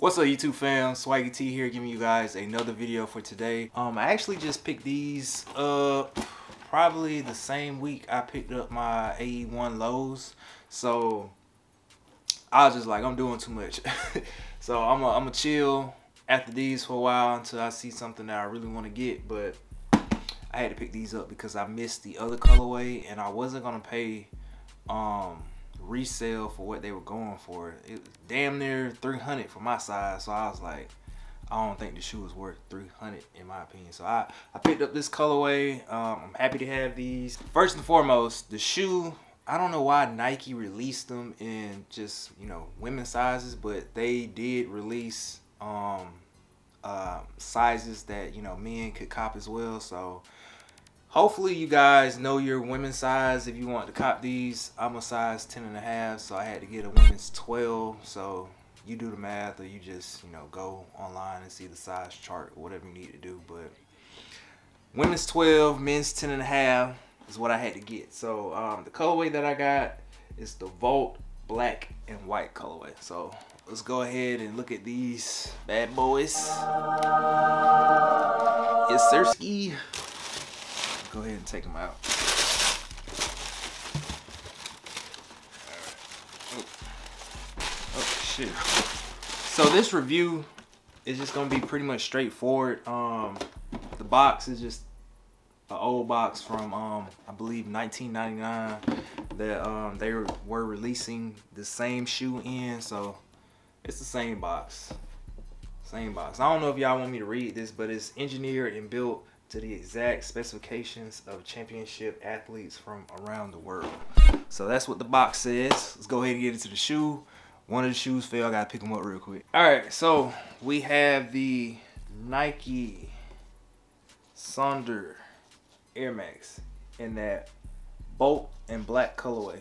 What's up YouTube fam? Swaggy T here giving you guys another video for today. Um, I actually just picked these up probably the same week I picked up my AE1 lows. So I was just like, I'm doing too much. so I'm going to chill after these for a while until I see something that I really want to get. But I had to pick these up because I missed the other colorway and I wasn't going to pay um resale for what they were going for. It was damn near 300 for my size. So I was like, I don't think the shoe is worth 300 in my opinion. So I, I picked up this colorway. Um, I'm happy to have these. First and foremost, the shoe, I don't know why Nike released them in just, you know, women's sizes, but they did release um, uh, sizes that, you know, men could cop as well. So hopefully you guys know your women's size. If you want to cop these i'm a size 10 and a half so i had to get a women's 12 so you do the math or you just you know go online and see the size chart or whatever you need to do. But women's 12 men's 10 and a half is what i had to get. So um, the colorway that i got is the Volt black and white colorway. So let's go ahead and look at these bad boys. Yes sir. ski go ahead and take them out. Oh. oh shit. So this review is just gonna be pretty much straightforward. Um, the box is just an old box from um, I believe 1999 that um, they were releasing the same shoe in. So it's the same box. Same box. I don't know if y'all want me to read this, but it's engineered and built to the exact specifications of championship athletes from around the world. So that's what the box says. Let's go ahead and get into the shoe. One of the shoes fell. I gotta pick them up real quick. All right, so we have the Nike Sunder Air Max in that Volt and black colorway.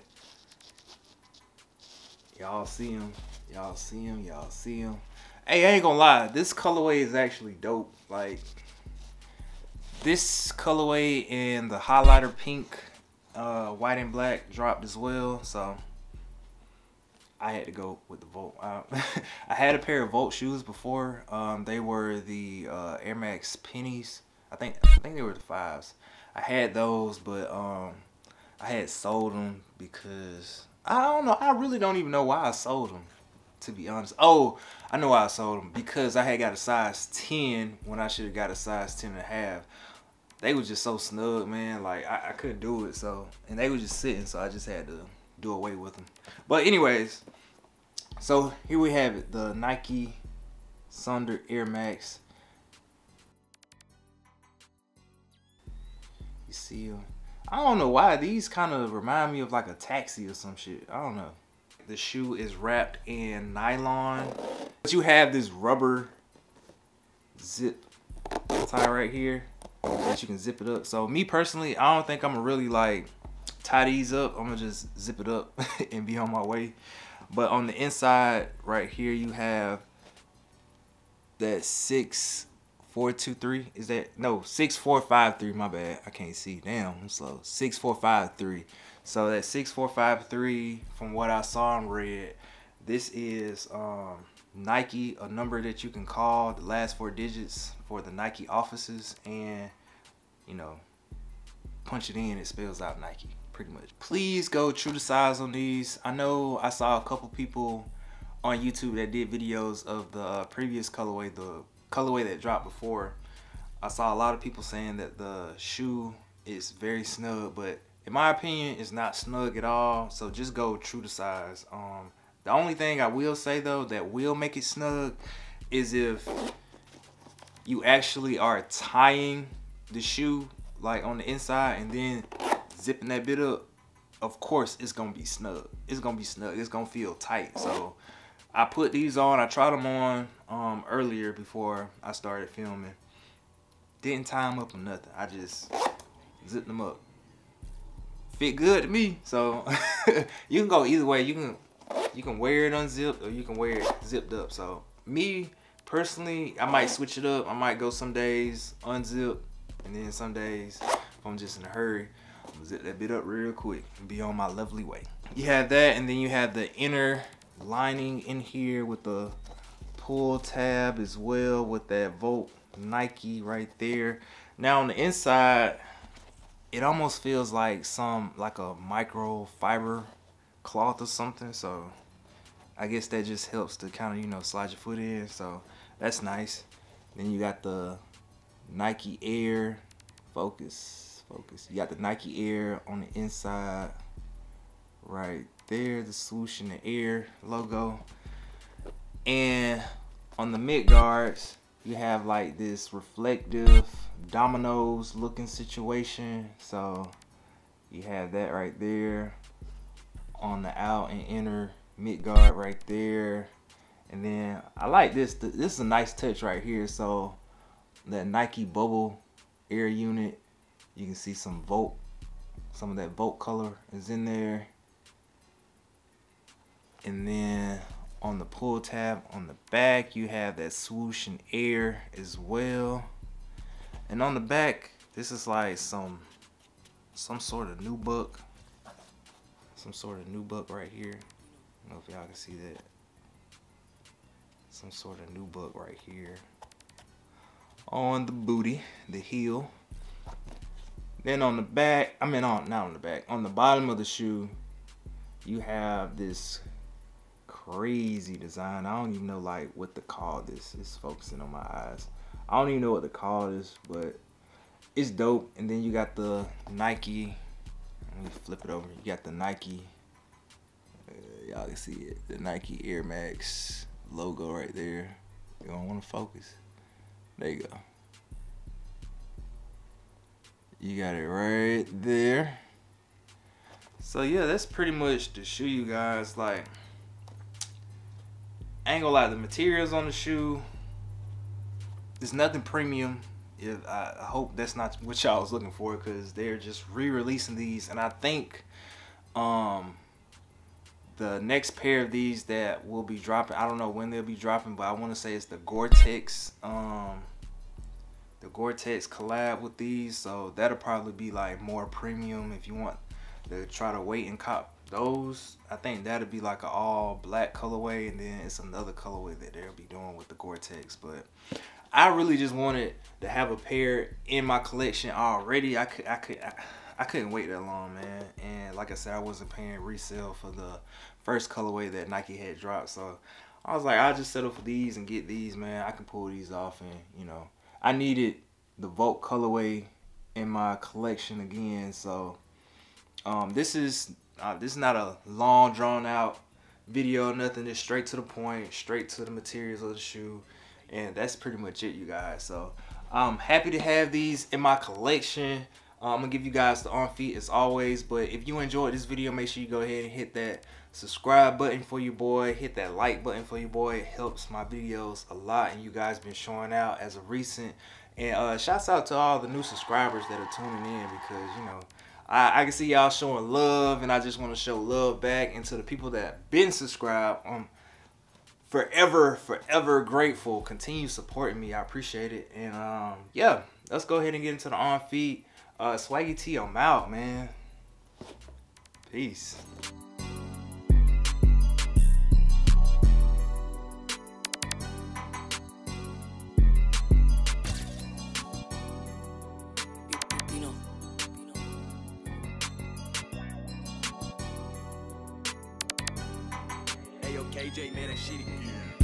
Y'all see them. Y'all see them. Y'all see them. Hey, I ain't gonna lie. This colorway is actually dope. Like, this colorway and the highlighter pink, uh, white and black dropped as well. So I had to go with the Volt. Uh, I had a pair of Volt shoes before. Um, they were the uh, Air Max pennies. I think I think they were the fives. I had those, but um, I had sold them because I don't know. I really don't even know why I sold them. To be honest. Oh, I know why I sold them because I had got a size 10 when I should have got a size 10 and a half they was just so snug, man. Like I, I couldn't do it, so and they was just sitting, so I just had to do away with them. But anyways, so here we have it, the Nike Sunder Air Max. You see them? I don't know why these kind of remind me of like a taxi or some shit. I don't know. The shoe is wrapped in nylon. But you have this rubber zip tie right here that you can zip it up. So me personally, I don't think I'm gonna really like tie these up. I'm gonna just zip it up and be on my way. But on the inside right here, you have that six four two three. Is that no six four five three? My bad. I can't see. Damn, I'm slow. Six four five three. So that six four five three, from what I saw and read, this is um Nike, a number that you can call, the last four digits for the Nike offices, and you know, punch it in, it spells out Nike, pretty much. Please go true to size on these. I know I saw a couple people on YouTube that did videos of the uh, previous colorway, the colorway that dropped before. I saw a lot of people saying that the shoe is very snug, but in my opinion, it's not snug at all. So just go true to size. Um, the only thing I will say though that will make it snug is if you actually are tying the shoe like on the inside and then zipping that bit up, of course it's gonna be snug. It's gonna be snug. It's gonna feel tight. So I put these on. I tried them on um, earlier before I started filming. Didn't tie them up or nothing. I just zipped them up. Fit good to me. So you can go either way. You can you can wear it unzipped or you can wear it zipped up. So me personally, I might switch it up. I might go some days unzip and then some days if I'm just in a hurry, I'm gonna zip that bit up real quick and be on my lovely way. You have that and then you have the inner lining in here with the pull tab as well with that Volt Nike right there. Now on the inside, it almost feels like some like a microfiber cloth or something. So I guess that just helps to kind of you know slide your foot in. So that's nice. Then you got the Nike Air focus focus. You got the Nike Air on the inside right there, the swoosh in the air logo. And on the mid guards, you have like this reflective dominoes looking situation. So you have that right there on the out and inner mid guard right there. And then I like this. This is a nice touch right here. So that Nike bubble air unit, you can see some Volt, some of that Volt color is in there. And then on the pull tab on the back, you have that swoosh and air as well. And on the back, this is like some some sort of nubuck. Some sort of nubuck right here. I don't know if y'all can see that. Some sort of nubuck right here. On the booty, the heel. Then on the back, I mean on not on the back, on the bottom of the shoe, you have this crazy design. I don't even know like what to call this. It's focusing on my eyes. I don't even know what to call this, but it's dope. And then you got the Nike. Let me flip it over. You got the Nike. Uh, y'all can see it. The Nike Air Max logo right there. You don't want to focus. There you go. You got it right there. So yeah, that's pretty much to show you guys like I ain't gonna lie, the materials on the shoe, there's nothing premium. If, I, I hope that's not what y'all was looking for because they're just re-releasing these, and I think um, the next pair of these that will be dropping, I don't know when they'll be dropping, but I want to say it's the Gore-Tex, um, the Gore-Tex collab with these, so that'll probably be like more premium if you want to try to wait and cop those. I think that'll be like an all black colorway and then it's another colorway that they'll be doing with the Gore-Tex but I really just wanted to have a pair in my collection already. I could I could I, I couldn't wait that long man. And like I said I wasn't paying resale for the first colorway that Nike had dropped. So I was like I'll just settle for these and get these man. I can pull these off and you know I needed the Volt colorway in my collection again. So um, this is uh, this is not a long drawn out video nothing. It's straight to the point straight to the materials of the shoe. And that's pretty much it you guys. So i'm happy to have these in my collection uh, i'm gonna give you guys the on feet as always but if you enjoyed this video make sure you go ahead and hit that subscribe button for your boy hit that like button for your boy it helps my videos a lot and you guys been showing out as of recent and uh shouts out to all the new subscribers that are tuning in because you know I, I can see y'all showing love, and I just want to show love back. And to the people that been subscribed, I'm forever, forever grateful. Continue supporting me. I appreciate it. And um, yeah, let's go ahead and get into the on feet. Uh, Swaggy T, I'm out, man. Peace. Hey, yo, KJ, man, that shit.